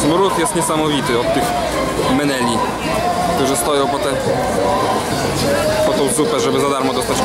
Smród jest niesamowity od tych meneli, którzy stoją po, te, po tą zupę, żeby za darmo dostać